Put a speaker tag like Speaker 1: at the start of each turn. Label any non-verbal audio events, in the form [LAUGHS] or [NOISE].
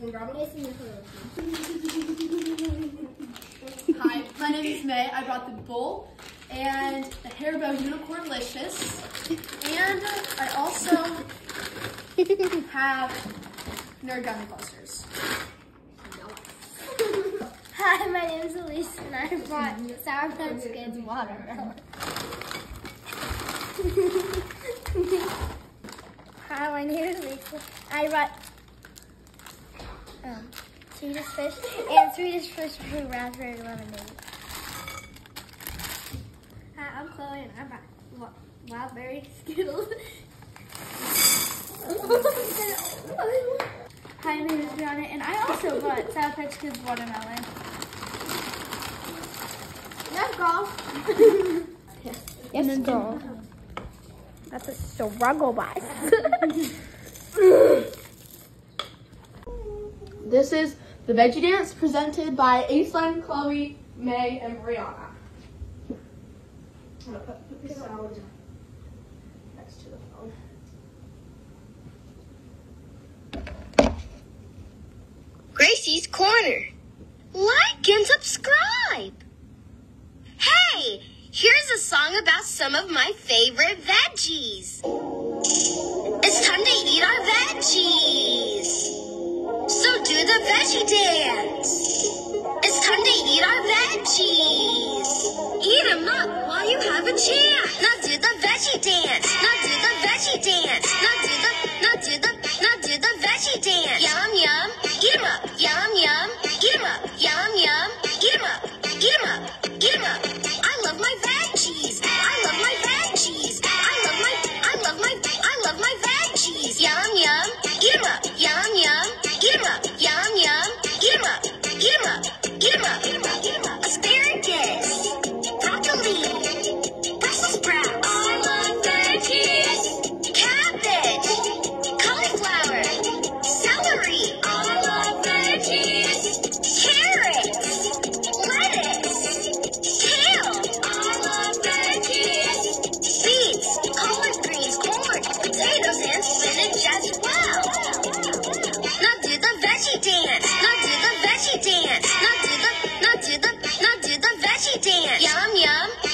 Speaker 1: Hi, my name is May. I brought the bowl and the Haribo Unicorn Licious. And I also have Nerd Gummy Clusters.
Speaker 2: Hi, my name is Elise, and I brought Sour Patch Kids watermelon. [LAUGHS] Hi, my name is Lisa. I brought um, Swedish fish and Swedish fish with raspberry lemonade. Hi, I'm Chloe, and I brought wa- wildberry Skittles. Hi, my name is Brianna, and I also brought Sour Patch Kids watermelon. Let's go. Let's go. That's a struggle bus. [LAUGHS]
Speaker 1: This is the Veggie Dance presented by Aislinn, Chloe, May, and Brianna. I'm gonna put, put the salad next to the phone.
Speaker 3: Gracie's Corner. Like and subscribe. Hey, here's a song about some of my favorite veggies. Veggies. Eat them up while you have a chance. Now do the veggie dance. Now do the veggie dance. Now do the, now do the, now do the veggie dance. veggie dance. Now do the veggie dance. Now do the, now do the, now do the veggie dance. Yum, yum.